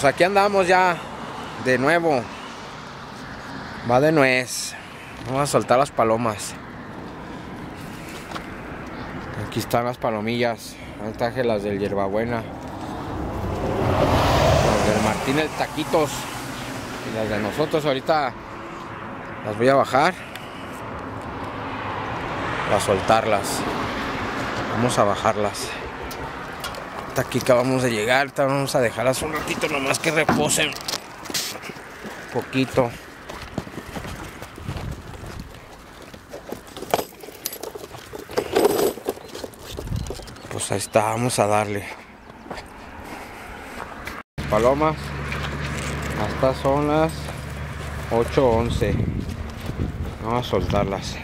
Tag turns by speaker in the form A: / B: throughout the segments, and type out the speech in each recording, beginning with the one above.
A: Pues aquí andamos ya de nuevo. Va de nuez. Vamos a soltar las palomas. Aquí están las palomillas. Ahí las del hierbabuena. Las del Martín el Taquitos. Y las de nosotros ahorita las voy a bajar. Para soltarlas. Vamos a bajarlas. Hasta aquí acabamos de llegar. Ahorita vamos a dejarlas un ratito nomás que reposen. Poquito. Pues ahí está, vamos a darle. Palomas. Hasta son las 8.11. Vamos a soltarlas.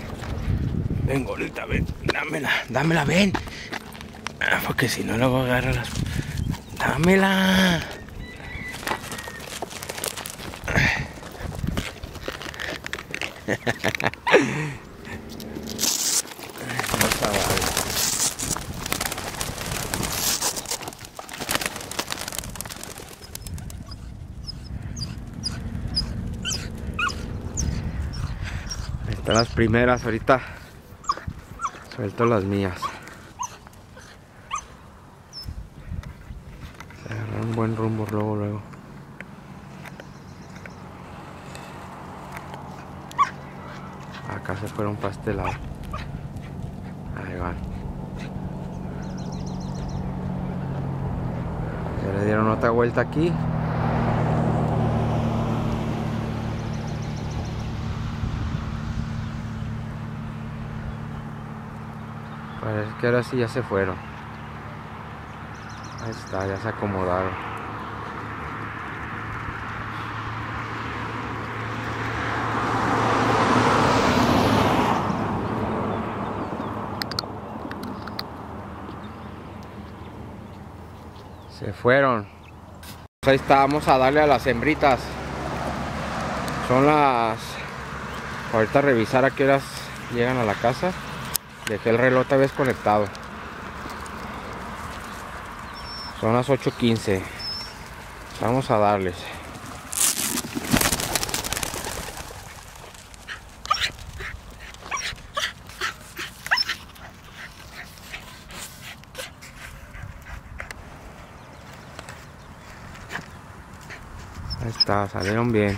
A: Ven, gordita, ven. Dámela, dámela, ven. Ah, porque si no, luego agarra las. Dámela. Vamos a darle. Ahí están las primeras ahorita. Suelto las mías. Se agarró un buen rumbo luego, luego. Acá se fueron para lado. Ahí van. Ya le dieron otra vuelta aquí. Parece que ahora sí ya se fueron. Ahí está, ya se acomodaron. Se fueron. Pues ahí está, vamos a darle a las hembritas. Son las... Ahorita revisar a qué horas llegan a la casa. Dejé el reloj otra vez conectado. Son las 8.15. Vamos a darles. Ahí salieron bien.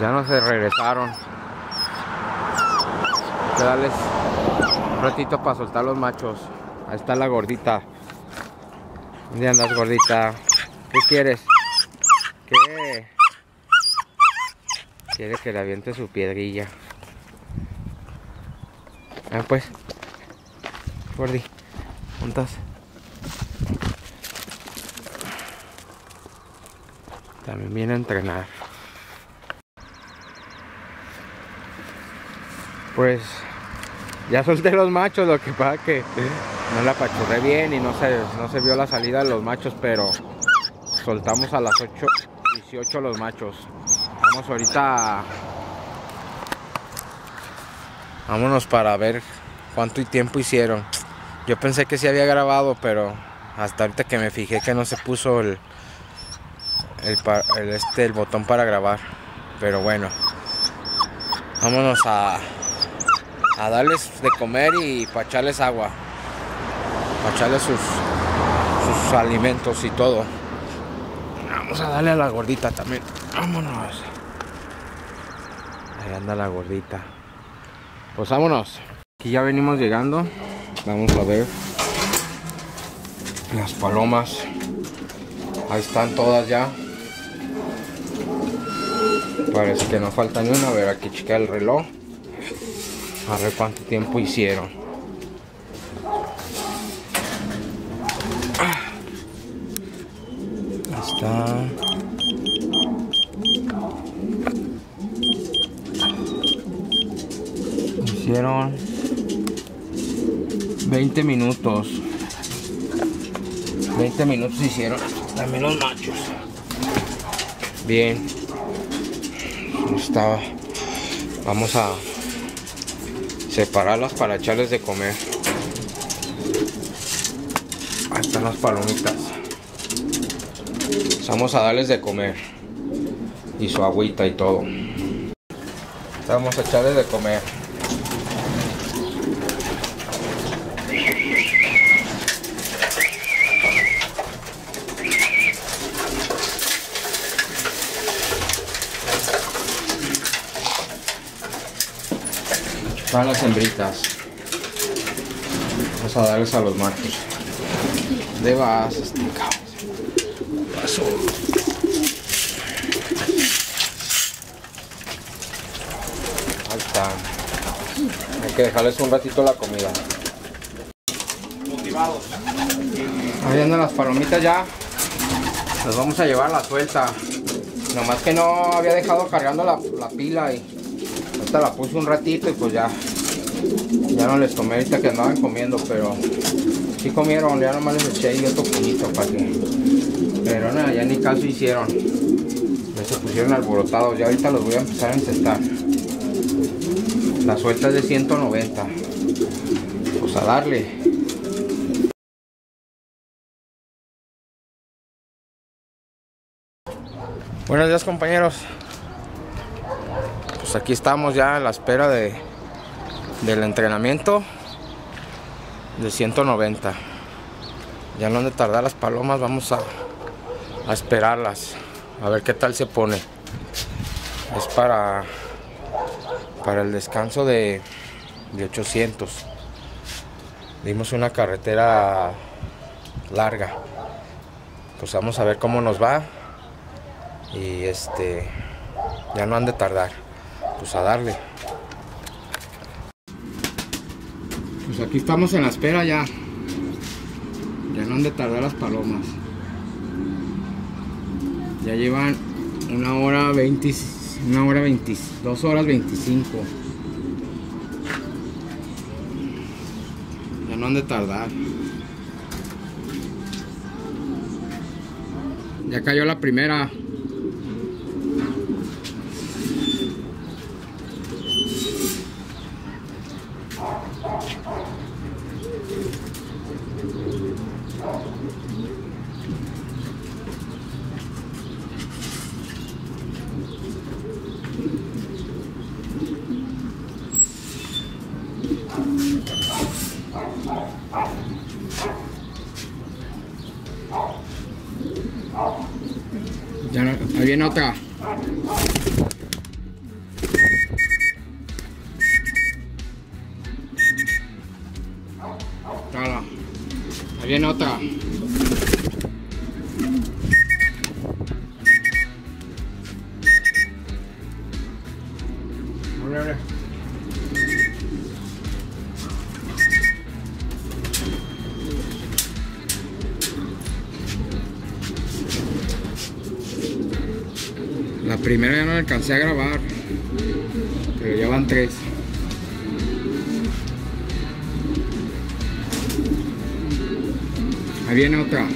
A: ya no se regresaron. Hay un ratito para soltar los machos. Ahí está la gordita. ¿Dónde andas, gordita? ¿Qué quieres? ¿Qué? Quiere que le aviente su piedrilla. Ah, pues. Gordi, ¿juntas? También viene a entrenar. Pues ya solté los machos, lo que pasa que no la apachurré bien y no se, no se vio la salida de los machos, pero soltamos a las 8.18 los machos. Vamos ahorita, vámonos para ver cuánto tiempo hicieron. Yo pensé que sí había grabado, pero hasta ahorita que me fijé que no se puso el, el, este, el botón para grabar. Pero bueno, vámonos a, a darles de comer y para echarles agua. Para echarles sus, sus alimentos y todo. Vamos a darle a la gordita también. Vámonos. Ahí anda la gordita. Pues vámonos. Aquí ya venimos llegando. Vamos a ver. Las palomas. Ahí están todas ya. Parece que no falta ni una. A ver, aquí chequea el reloj. A ver cuánto tiempo hicieron. Ahí está. Hicieron 20 minutos. 20 minutos hicieron también los machos. Bien. Estaba. Vamos a separarlas para echarles de comer. Ahí están las palomitas. Vamos a darles de comer. Y su agüita y todo. Vamos a echarles de comer. Están las hembritas. Vamos a darles a los machos. ¿Dónde vas, este? Paso. Ahí están. Hay que dejarles un ratito la comida. Ahí andan las palomitas ya. Las vamos a llevar a la suelta. Nomás que no había dejado cargando la, la pila y ahorita la puse un ratito y pues ya. Ya no les tomé ahorita que andaban comiendo, pero sí comieron, ya nomás les eché ahí otro puñito para que. Pero nada, ya ni caso hicieron. Ya se pusieron alborotados, ya ahorita los voy a empezar a encestar. La suelta es de 190. Pues a darle. Buenos días compañeros. Pues aquí estamos ya a la espera de del entrenamiento de 190. Ya no han de tardar las palomas, vamos a, a esperarlas. A ver qué tal se pone. Es para para el descanso de, de 800. Dimos una carretera larga. Pues vamos a ver cómo nos va y este ya no han de tardar pues a darle pues aquí estamos en la espera ya. Ya no han de tardar las palomas. Ya llevan una hora 20 una hora 20 dos horas 25 ya no han de tardar. Ya cayó la primera Ahí otra. La primera ya no alcancé a grabar, pero ya van tres. Ahí viene otra.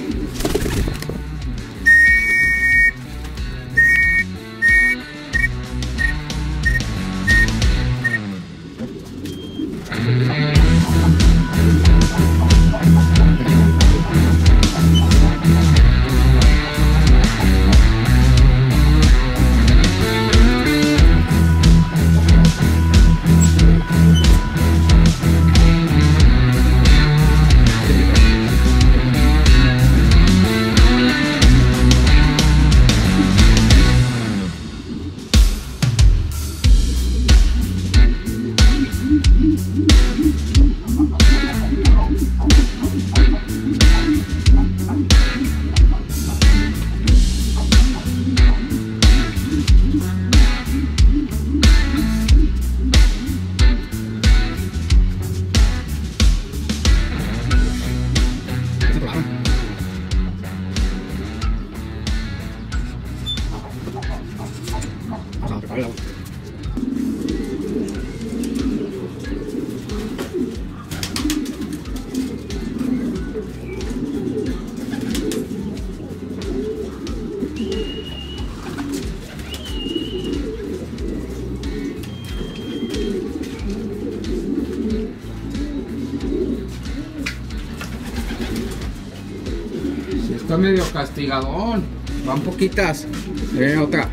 A: Castigadón. Van poquitas. Viene otra.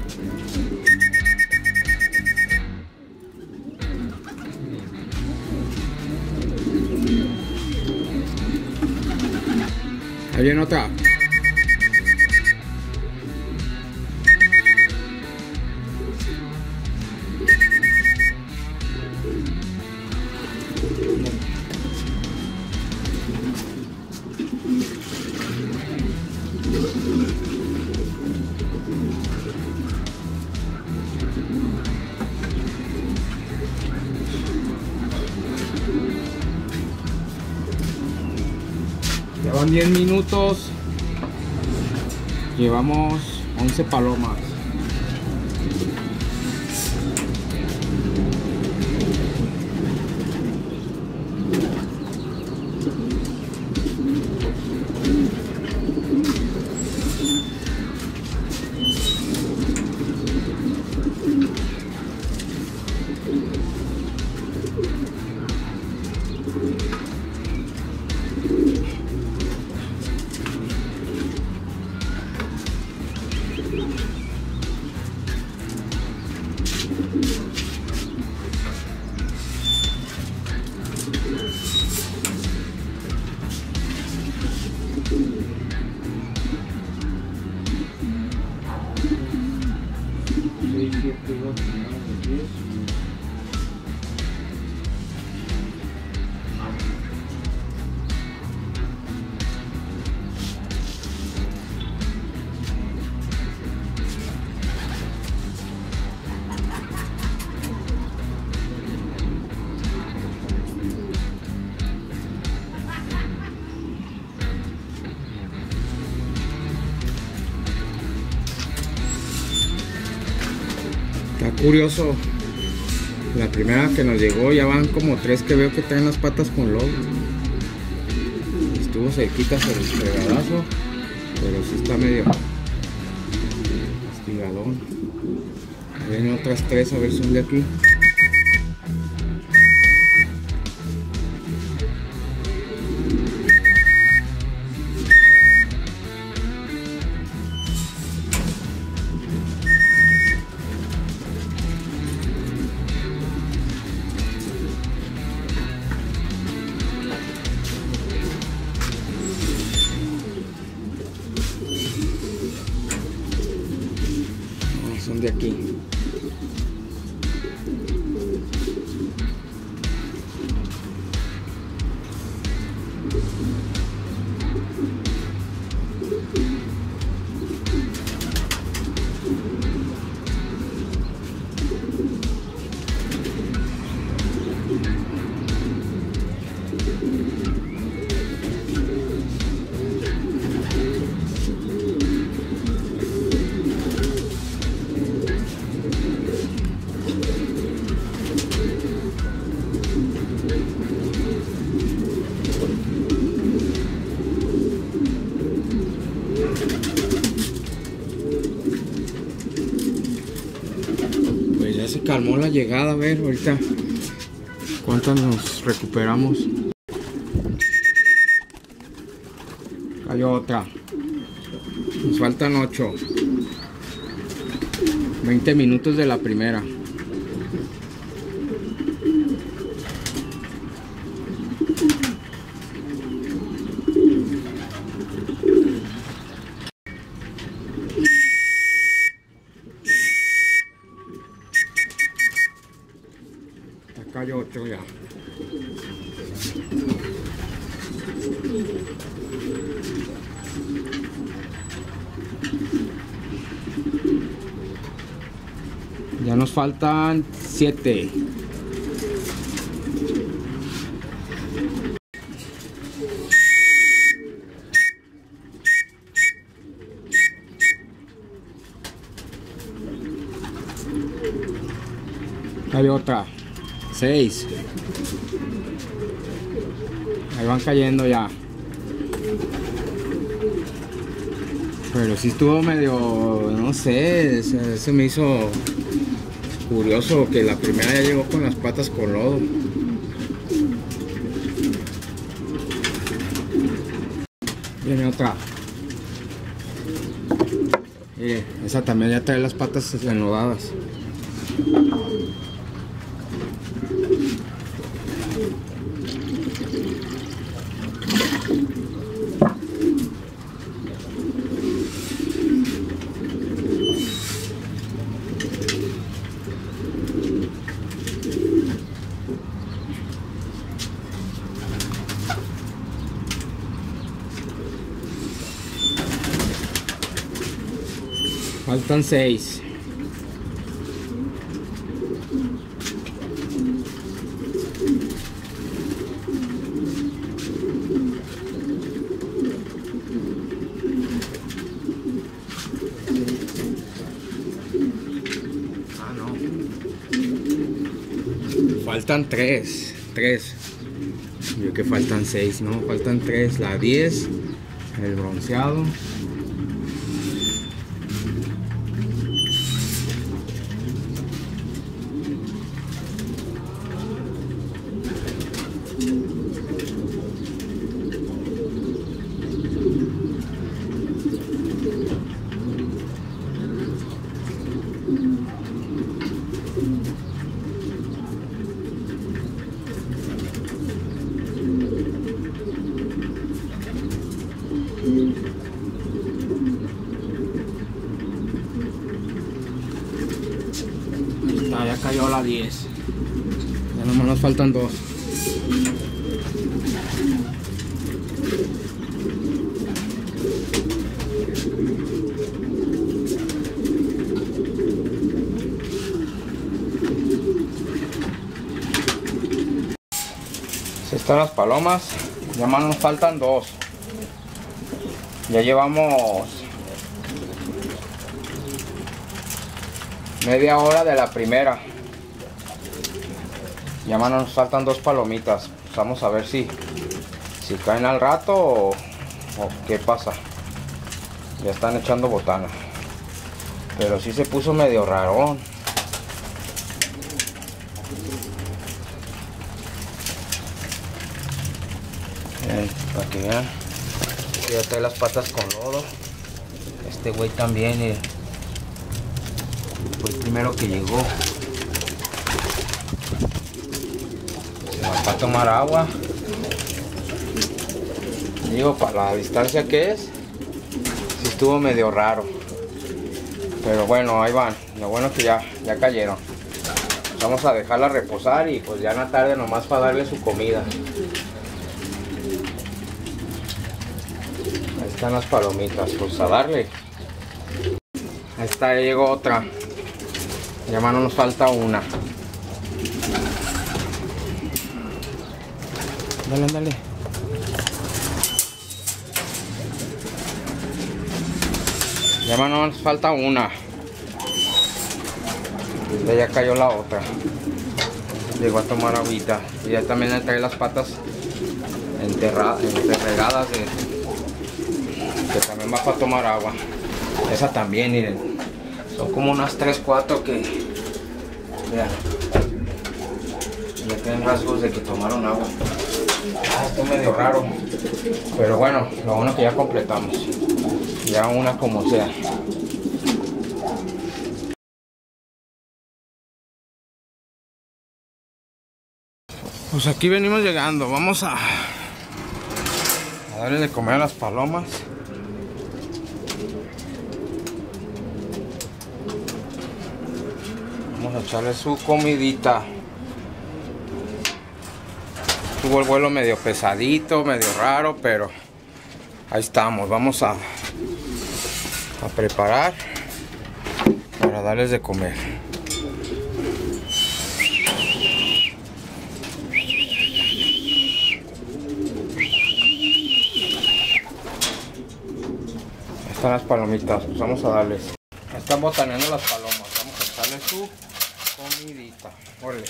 A: Ahí viene otra. 10 minutos. Llevamos 11 palomas. Curioso. La primera que nos llegó ya van como tres que veo que traen las patas con lodo. Estuvo cerquita el fregadazo, pero sí está medio castigadón. Vienen otras tres a ver si son de aquí. Aquí. Llegada, a ver ahorita cuántas nos recuperamos. Cayó otra. Nos faltan 8. 20 minutos de la primera. Acá cayó otro ya. Ya nos faltan siete. Hay otra. Seis. Ahí van cayendo ya. Pero sí estuvo medio, no sé, se me hizo Curioso que la primera ya llegó con las patas con lodo. Viene otra. Eh, esa también ya trae las patas enlodadas. Faltan seis. Ah. Faltan tres. Tres. Yo que faltan seis, no, faltan tres. La 10, el bronceado. Está, la 10. Ya nomás nos faltan dos. Así están las palomas. Ya más nos faltan dos. Ya llevamos media hora de la primera. Ya más nos faltan dos palomitas. Pues vamos a ver si, si caen al rato o, qué pasa. Ya están echando botana. Pero sí se puso medio rarón. Para que vean. Ya trae las patas con lodo. Este güey también. miren. Fue el primero que llegó. Se va a tomar agua. Digo, para la distancia que es, sí estuvo medio raro. Pero bueno, ahí van. Lo bueno es que ya, ya cayeron. Vamos a dejarla reposar y pues ya en la tarde nomás para darle su comida. Ahí están las palomitas, pues a darle. Ahí está, llegó otra. Ya más no nos falta una. Dale, dale. Ya nos falta una. Ya, cayó la otra. Llegó a tomar agüita. Y ya también le trae las patas enterradas, enterregadas que también va para tomar agua. Esa también, miren. Son como unas 3, 4 que vean, ya tienen rasgos de que tomaron agua. Ah, esto es medio raro. Pero bueno, lo bueno que ya completamos. Ya una como sea. Pues aquí venimos llegando. Vamos a, a darle de comer a las palomas. Vamos a echarle su comidita. Tuvo el vuelo medio pesadito, medio raro, pero ahí estamos. Vamos a, a preparar para darles de comer. Están las palomitas, pues vamos a darles. Están botaneando las palomas, vamos a echarle su comidita. Órale.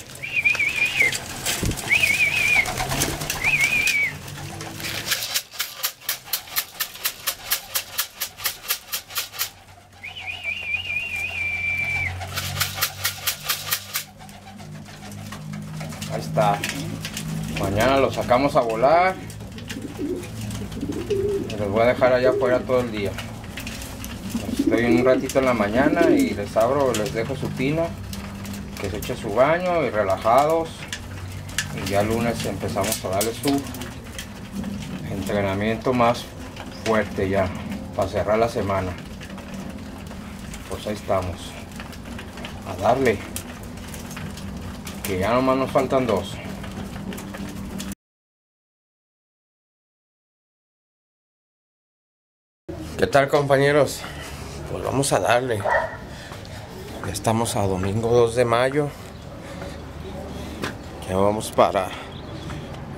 A: Ahí está. Mañana lo sacamos a volar. Y los voy a dejar allá afuera todo el día. Doy un ratito en la mañana y les abro, les dejo su pino, que se eche su baño y relajados. Y ya lunes empezamos a darle su entrenamiento más fuerte ya, para cerrar la semana. Pues ahí estamos. A darle. Que ya nomás nos faltan dos. ¿Qué tal compañeros? Pues vamos a darle. Ya estamos a domingo 2 de mayo. Ya vamos para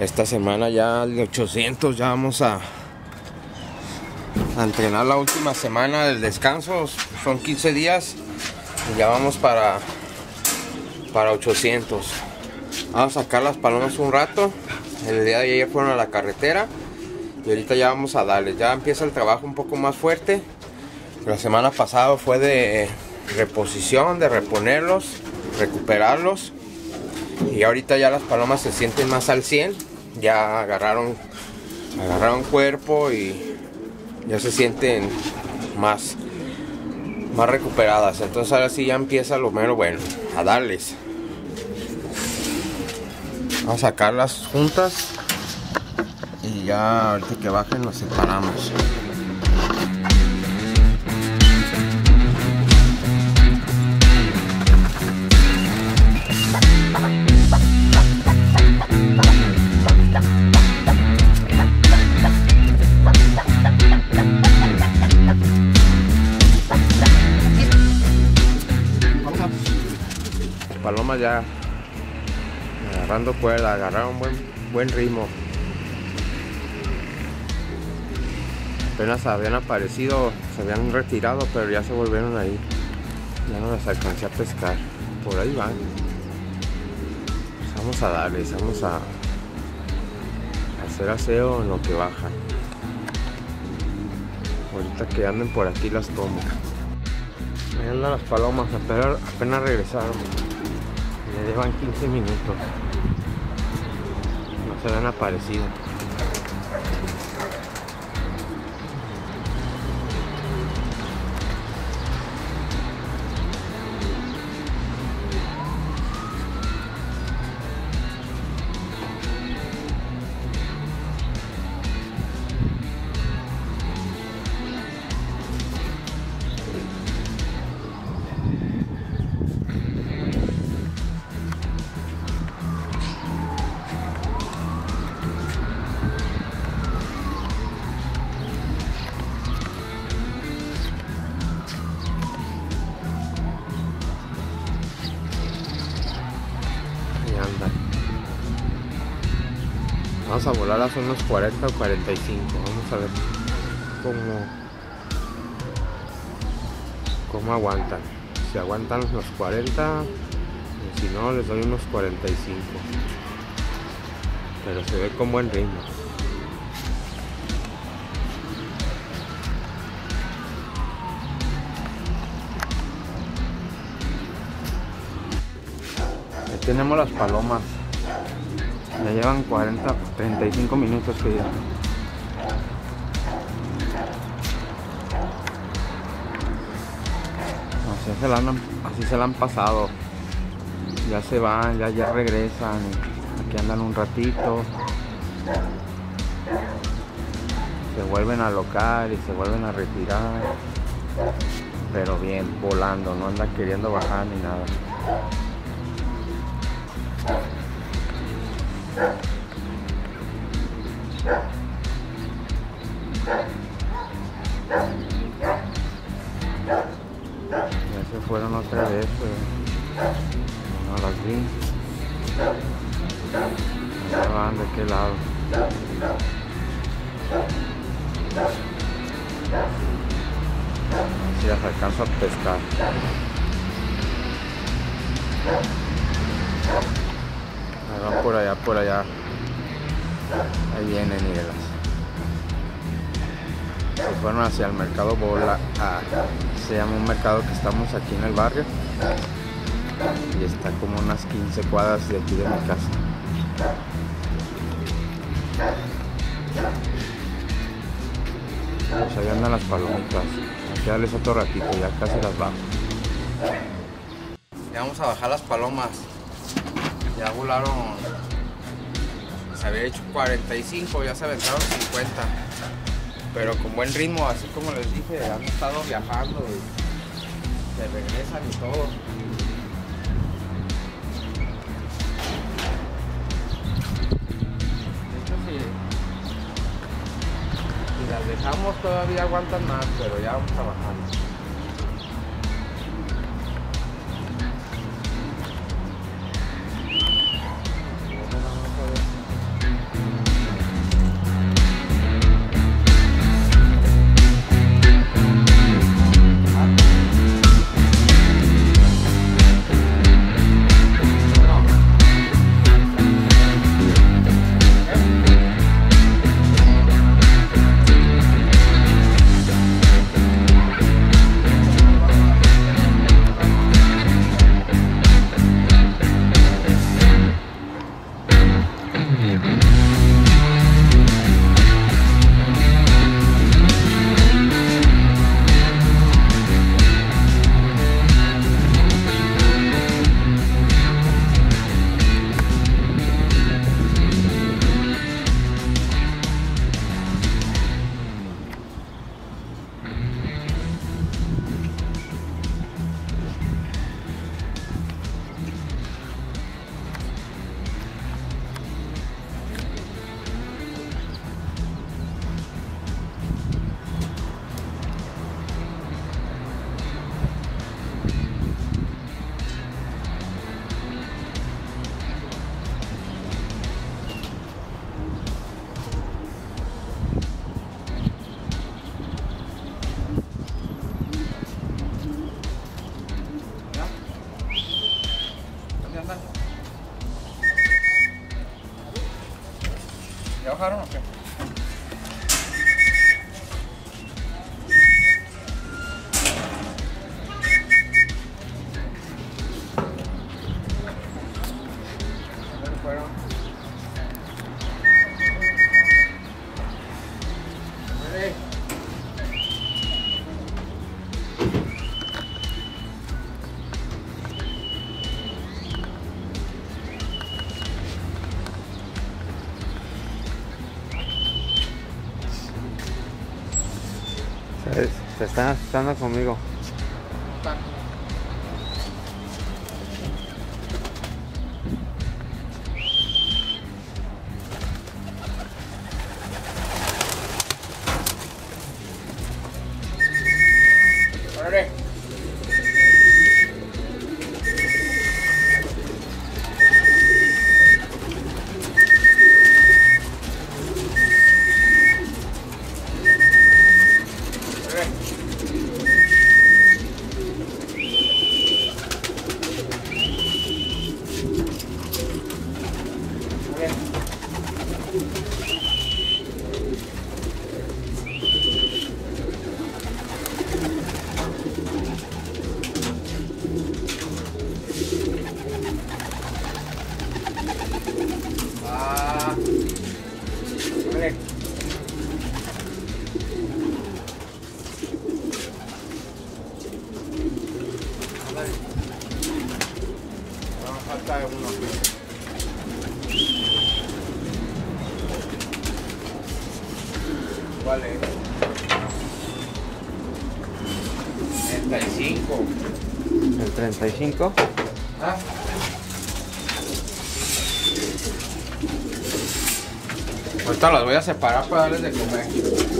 A: esta semana ya de 800. Ya vamos a, a entrenar la última semana del descanso. Son 15 días. Y ya vamos para, para 800. Vamos a sacar las palomas un rato. El día de ayer fueron a la carretera. Y ahorita ya vamos a darle. Ya empieza el trabajo un poco más fuerte. La semana pasada fue de reposición, de reponerlos, recuperarlos. Y ahorita ya las palomas se sienten más al 100. Ya agarraron, agarraron cuerpo y ya se sienten más, más recuperadas. Entonces ahora sí ya empieza lo menos bueno, a darles. Vamos a sacarlas juntas y ya ahorita que bajen nos separamos. Ya agarrando cuerda, agarraron buen, buen ritmo. apenas habían aparecido, se habían retirado, pero ya se volvieron ahí. Ya no las alcancé a pescar. Por ahí van. Pues vamos a darles, vamos a hacer aseo en lo que bajan. Ahorita que anden por aquí las tomo. Ahí andan las palomas, apenas, apenas regresaron. Ya llevan 15 minutos. No se habían aparecido. Vamos a volar a unos 40 o 45. Vamos a ver cómo, cómo aguantan. Si aguantan los 40, y si no, les doy unos 45. Pero se ve con buen ritmo. Tenemos las palomas. Ya llevan 40, 35 minutos que ya. Así se, la han, así se la han pasado. Ya se van, ya, ya regresan. Aquí andan un ratito. Se vuelven a alocar y se vuelven a retirar. Pero bien, volando, no andan queriendo bajar ni nada. Si las alcanzo a pescar. Van por allá, por allá. Ahí vienen, mírelas. Se fueron hacia el mercado Bola. se llama un mercado que estamos aquí en el barrio. Y está como unas 15 cuadras de aquí de mi casa. Pues andan las palomitas. que darles otro ratito, ya casi las bajo. Ya vamos a bajar las palomas. Ya volaron. Se había hecho 45, ya se aventaron 50. Pero con buen ritmo, así como les dije, han estado viajando y se regresan y todo. Dejamos todavía aguantan más, pero ya vamos a bajar. Bajaron o qué?
B: Están asustando conmigo.
A: 35. Ah. Ahorita las voy a separar para darles de comer.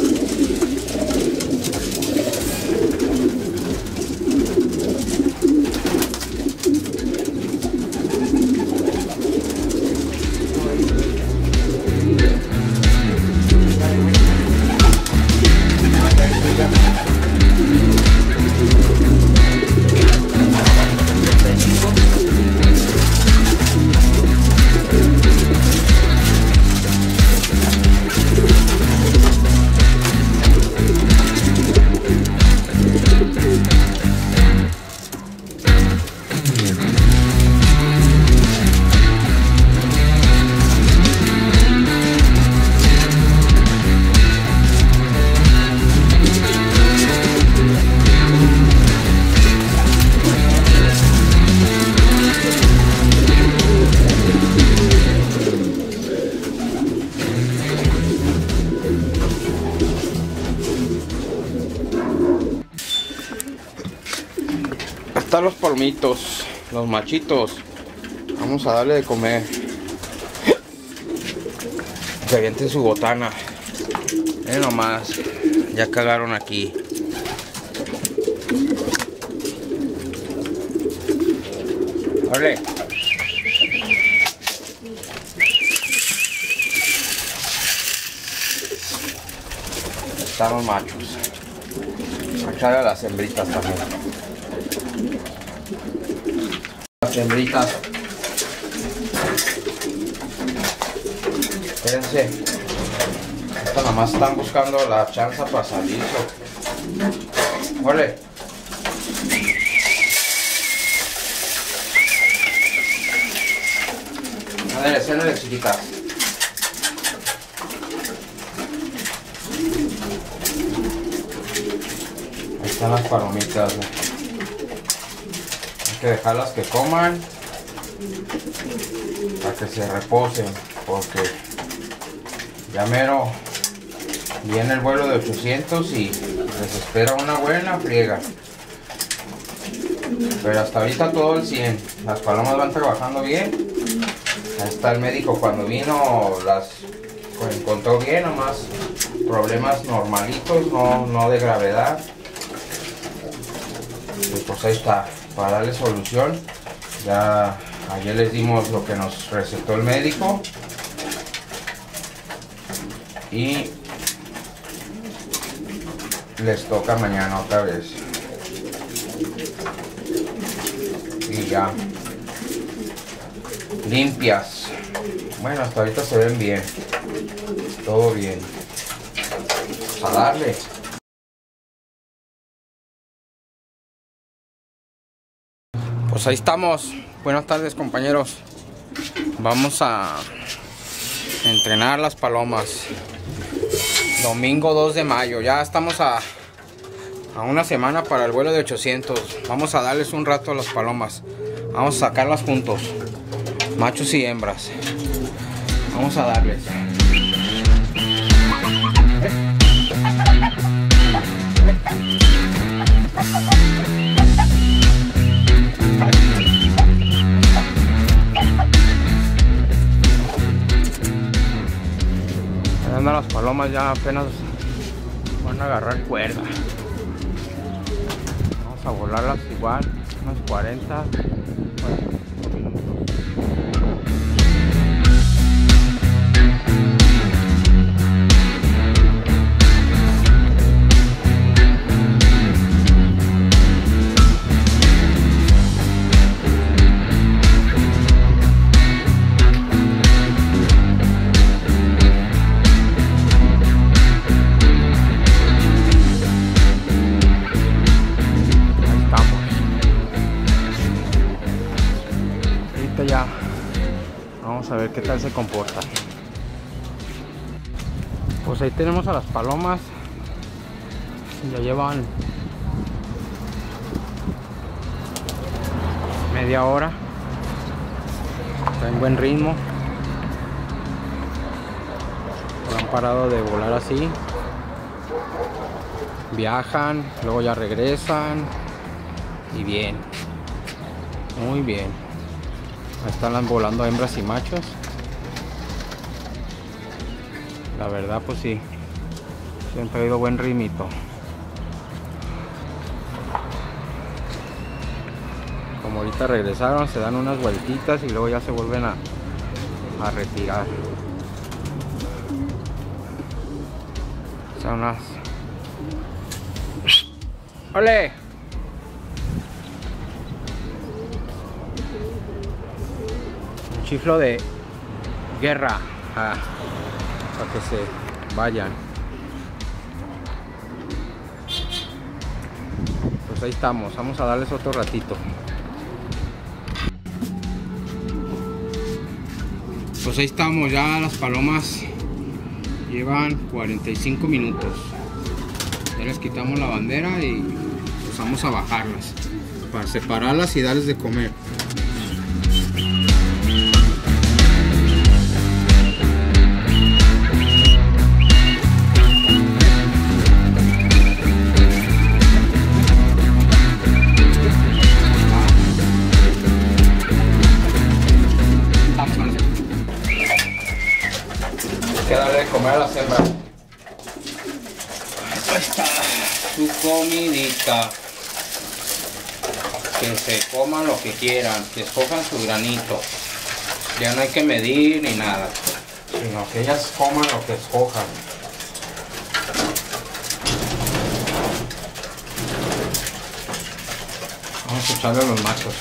A: Los machitos. Vamos a darle de comer. Que avienten su botana. Miren nomás. Ya cagaron aquí. Órale. Están los machos. Echarle a las hembritas también. Las hembritas. Espérense. Estas nada más están buscando la chance para salir. Ándale, cénale chiquitas. Ahí están las palomitas. ¿no? Que dejarlas que coman para que se reposen porque ya mero viene el vuelo de 800 y les espera una buena friega. Pero hasta ahorita todo el 100. Las palomas van trabajando bien. Ahí está el médico cuando vino las encontró bien, nomás problemas normalitos, no, no de gravedad. Y pues ahí está, para darle solución. Ya ayer les dimos lo que nos recetó el médico. Y les toca mañana otra vez. Y ya. Limpias. Bueno, hasta ahorita se ven bien. Todo bien. A darle. Pues ahí estamos. Buenas tardes compañeros. Vamos a entrenar las palomas. Domingo 2 de mayo. Ya estamos a, a una semana para el vuelo de 800. Vamos a darles un rato a las palomas. Vamos a sacarlas juntos. Machos y hembras. Vamos a darles. Palomas ya apenas van a agarrar cuerda. Vamos a volarlas igual, unos 40, 45 ahí tenemos a las palomas. Ya llevan media hora. Está en buen ritmo. No han parado de volar así. Viajan, luego ya regresan. Y bien. Muy bien. Están volando hembras y machos. La verdad pues sí. Siempre ha ido buen ritmito. Como ahorita regresaron, se dan unas vueltitas y luego ya se vuelven a, a retirar. Son unas... ¡Ole! Un chiflo de guerra ah, que se vayan. Pues ahí estamos, vamos a darles otro ratito. Pues ahí estamos, ya las palomas llevan 45 minutos. Ya les quitamos la bandera y pues vamos a bajarlas para separarlas y darles de comer. Quieran, que escojan su granito. Ya no hay que medir ni nada, sino que ellas coman lo que escojan. Vamos a echarle a los machos.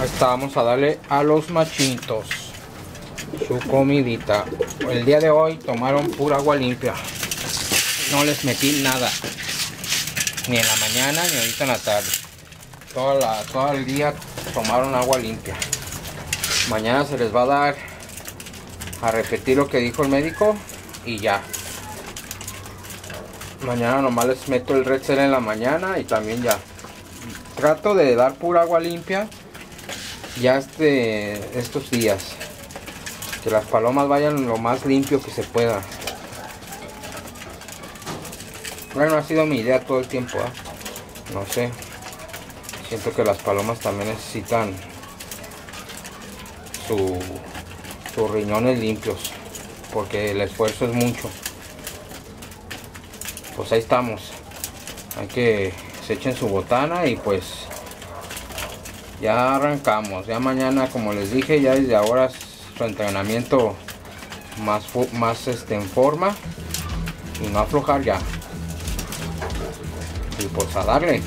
A: Ahí está, vamos a darle a los machitos su comidita. El día de hoy tomaron pura agua limpia. No les metí nada. Ni en la mañana ni ahorita en la tarde. Toda la, todo el día tomaron agua limpia. Mañana se les va a dar a repetir lo que dijo el médico y ya. Mañana nomás les meto el red cell en la mañana y también ya. Trato de dar pura agua limpia ya este estos días. Que las palomas vayan lo más limpio que se pueda. Bueno, ha sido mi idea todo el tiempo. ¿ah? No sé. Siento que las palomas también necesitan su, sus riñones limpios. Porque el esfuerzo es mucho. Pues ahí estamos. Hay que se echen su botana y pues ya arrancamos. Ya mañana, como les dije, ya desde ahora su entrenamiento más, más este, en forma y no aflojar ya. Y pues a darle.